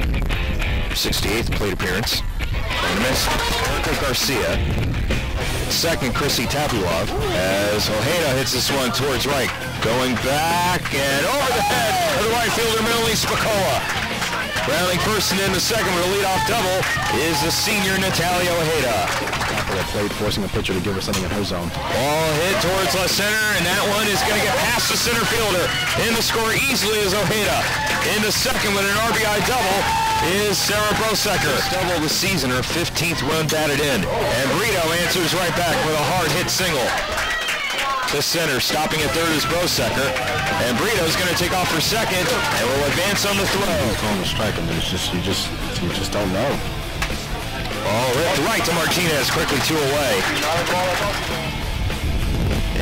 Martinez. 68th plate appearance. Miss. Erica Garcia. Second, Chrissy Tapulov as Ojeda hits this one towards right. Going back and over the head of the right fielder, Melanie Spicola. Rounding first and in the second with a leadoff double is the senior Natalia Ojeda. Of the plate, forcing the pitcher to give her something in her zone. Ball hit towards left center, and that one is going to get past the center fielder. In the score easily is Ojeda. In the second with an RBI double is Sarah Brosecker. Double of the season, her 15th run batted in. And Brito answers right back with a hard hit single. To center, stopping at third is Brosecker. And Brito's going to take off for second and will advance on the throw. He's Calling a strike, and it's just you just you just don't know. Ball ripped right to Martinez, quickly two away.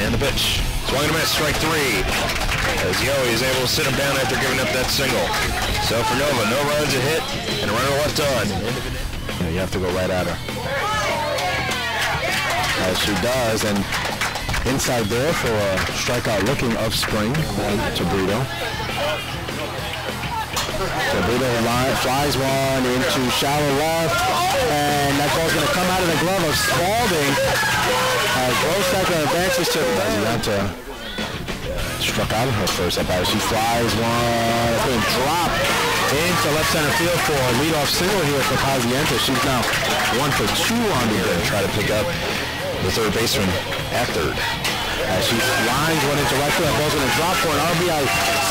And the pitch. Swung and a miss, strike three. As Yohe is able to sit him down after giving up that single. So for Nova, no runs, a hit, and a runner left on. You, know, you have to go right at her. As she does, and inside there for a strikeout looking of spring to Brito. So Brito line, flies one into shallow left, and that ball's going to come out of the glove of Spalding. As Brosecker advances to Bazianta struck out of her first at bat. She flies one, it's going to drop into left center field for a leadoff single here for Pazienta. She's now one for two on the day. Try to pick up the third baseman at third. As she lines one into right field, that ball's going to drop for an RBI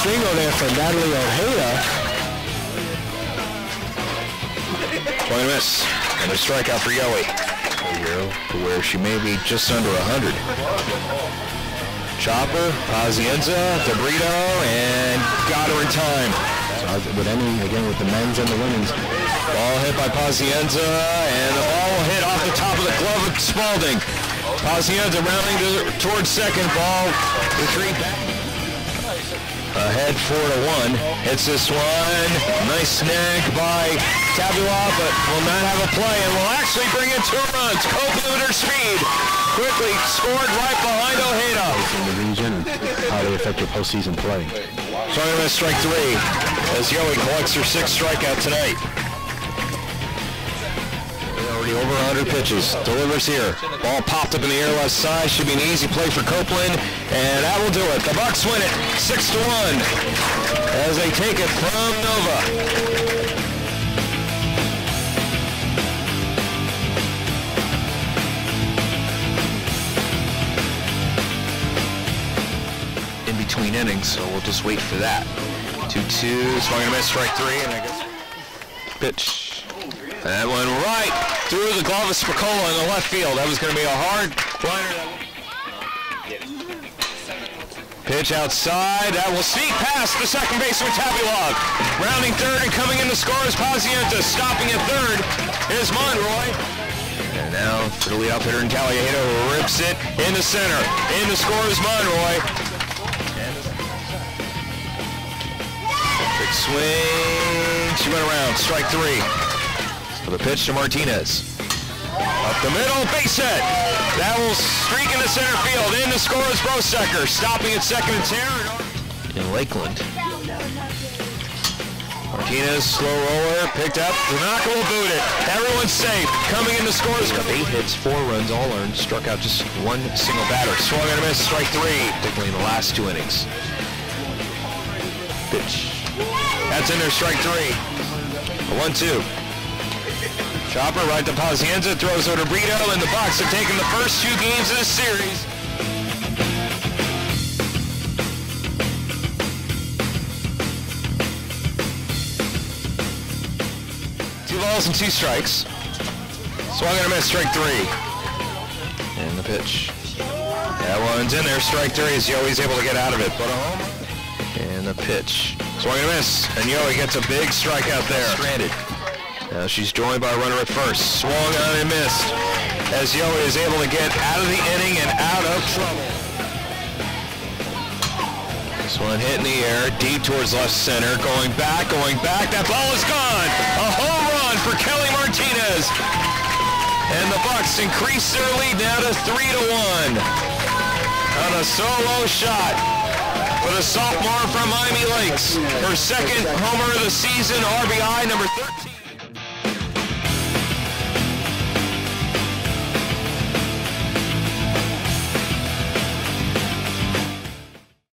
single there for Natalie Ojeda. Swung and miss. And a strikeout for Yohe. Where she may be just under 100. Chopper, Pazienza, DeBrito, and got her in time. So with any, again, with the men's and the women's, Ball hit by Pazienza, and the ball hit off the top of the glove of Spalding. Pazienza rounding to, towards second, ball retreat back. Ahead four to one. Hits this one. Nice snag by Tabula, but will not have a play and will actually bring in two runs. Copeland speed. Quickly scored right behind Ojeda. in the region and how they affect your postseason play. Swung and a miss, strike three. As Yohe collects her sixth strikeout tonight. Already over 100 pitches. Delivers here. Ball popped up in the air left side. Should be an easy play for Copeland. And that will do it. The Bucks win it 6 to 1 as they take it from Nova. In between innings, so we'll just wait for that. 2-2, swung and a miss, strike three, and I guess pitch. That one right through the glove of Spicola in the left field. That was going to be a hard liner. Pitch outside. That will sneak past the second baseman Tabulov. Rounding third and coming in to score is Pazienta. Stopping at third is Monroy. And now for the leadoff hitter in Caliato rips it in the center. In the score is Monroy. Swing. She went around. Strike three. For the pitch to Martinez. Up the middle, base hit. That will streak into center field. In the score is Brosecker. Stopping at second and third. In Lakeland. Martinez, slow roller, picked up. Tanaka will boot it. Everyone's safe. Coming in the scores. Eight hits, four runs, all earned. Struck out just one single batter. Swung and a miss, strike three, particularly in the last two innings. Pitch. That's in there, strike three. One-two. Chopper right to Pazienza, throws over to Brito, and the Bucks have taken the first two games of the series. Two balls and two strikes. Swung and a miss, strike three. And the pitch. That one's in there, strike three, as Yohe's able to get out of it. But a home. And the pitch. Swung and a miss, and Yohe gets a big strikeout there. Stranded. Now she's joined by a runner at first. Swung on and missed. As Yohe is able to get out of the inning and out of trouble. This one hit in the air, deep towards left center. Going back, going back. That ball is gone. A home run for Kelly Martinez. And the Bucks increase their lead now to three to one. On a solo shot. But a sophomore from Miami Lakes. Her second homer of the season, RBI number 13.